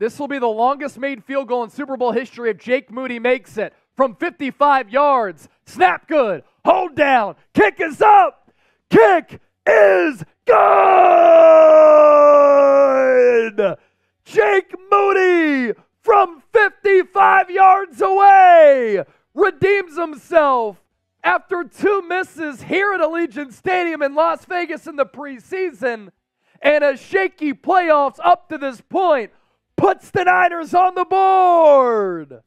This will be the longest made field goal in Super Bowl history if Jake Moody makes it from 55 yards. Snap good. Hold down. Kick is up. Kick is good. Jake Moody from 55 yards away redeems himself after two misses here at Allegiant Stadium in Las Vegas in the preseason and a shaky playoffs up to this point puts the Niners on the board.